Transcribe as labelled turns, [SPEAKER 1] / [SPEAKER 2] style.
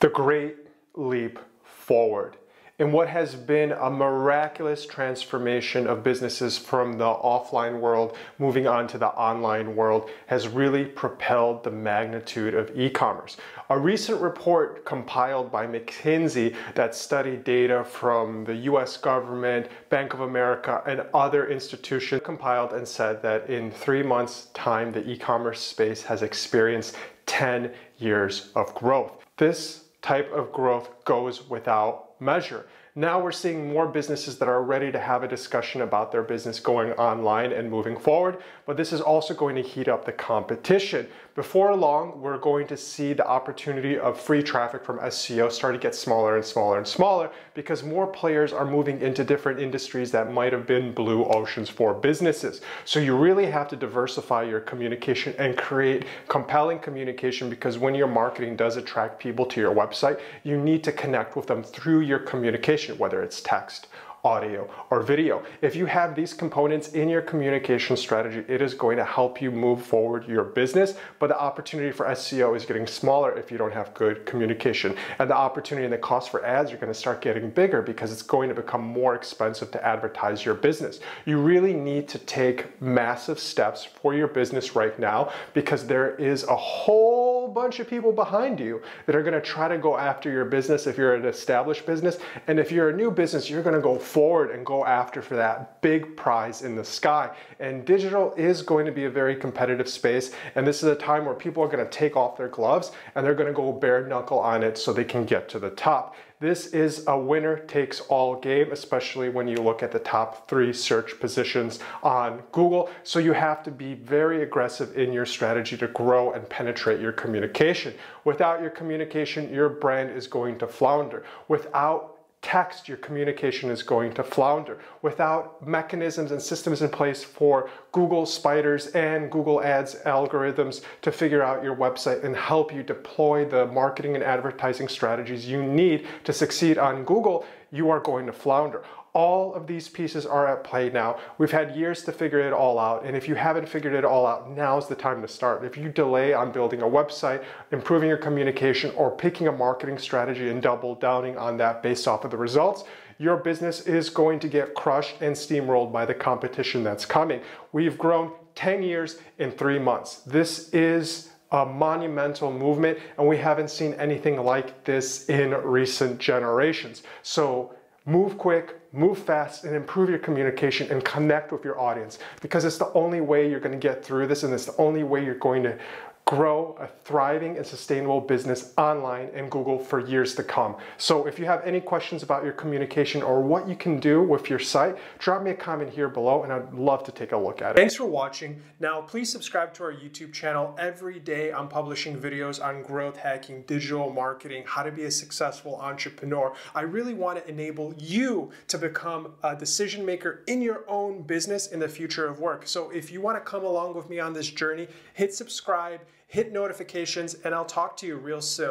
[SPEAKER 1] the great leap forward in what has been a miraculous transformation of businesses from the offline world moving on to the online world has really propelled the magnitude of e-commerce. A recent report compiled by McKinsey that studied data from the US government, Bank of America, and other institutions compiled and said that in three months time, the e-commerce space has experienced 10 years of growth. This type of growth goes without measure. Now we're seeing more businesses that are ready to have a discussion about their business going online and moving forward, but this is also going to heat up the competition. Before long, we're going to see the opportunity of free traffic from SEO start to get smaller and smaller and smaller because more players are moving into different industries that might have been blue oceans for businesses. So you really have to diversify your communication and create compelling communication because when your marketing does attract people to your website, you need to connect with them through your communication, whether it's text, audio, or video. If you have these components in your communication strategy, it is going to help you move forward your business, but the opportunity for SEO is getting smaller if you don't have good communication. And the opportunity and the cost for ads are going to start getting bigger because it's going to become more expensive to advertise your business. You really need to take massive steps for your business right now because there is a whole bunch of people behind you that are going to try to go after your business if you're an established business. And if you're a new business, you're going to go forward and go after for that big prize in the sky. And digital is going to be a very competitive space. And this is a time where people are going to take off their gloves and they're going to go bare knuckle on it so they can get to the top. This is a winner takes all game, especially when you look at the top three search positions on Google. So you have to be very aggressive in your strategy to grow and penetrate your communication. Without your communication, your brand is going to flounder. Without text, your communication is going to flounder. Without mechanisms and systems in place for Google spiders and Google Ads algorithms to figure out your website and help you deploy the marketing and advertising strategies you need to succeed on Google, you are going to flounder. All of these pieces are at play now. We've had years to figure it all out. And if you haven't figured it all out, now's the time to start. If you delay on building a website, improving your communication, or picking a marketing strategy and double downing on that based off of the results, your business is going to get crushed and steamrolled by the competition that's coming. We've grown 10 years in three months. This is a monumental movement and we haven't seen anything like this in recent generations. So move quick, move fast, and improve your communication and connect with your audience. Because it's the only way you're going to get through this and it's the only way you're going to grow a thriving and sustainable business online and Google for years to come. So if you have any questions about your communication or what you can do with your site, drop me a comment here below and I'd love to take a look at it. Thanks for watching. Now please subscribe to our YouTube channel. Every day I'm publishing videos on growth hacking, digital marketing, how to be a successful entrepreneur. I really want to enable you to become a decision maker in your own business in the future of work. So if you want to come along with me on this journey, hit subscribe, hit notifications, and I'll talk to you real soon.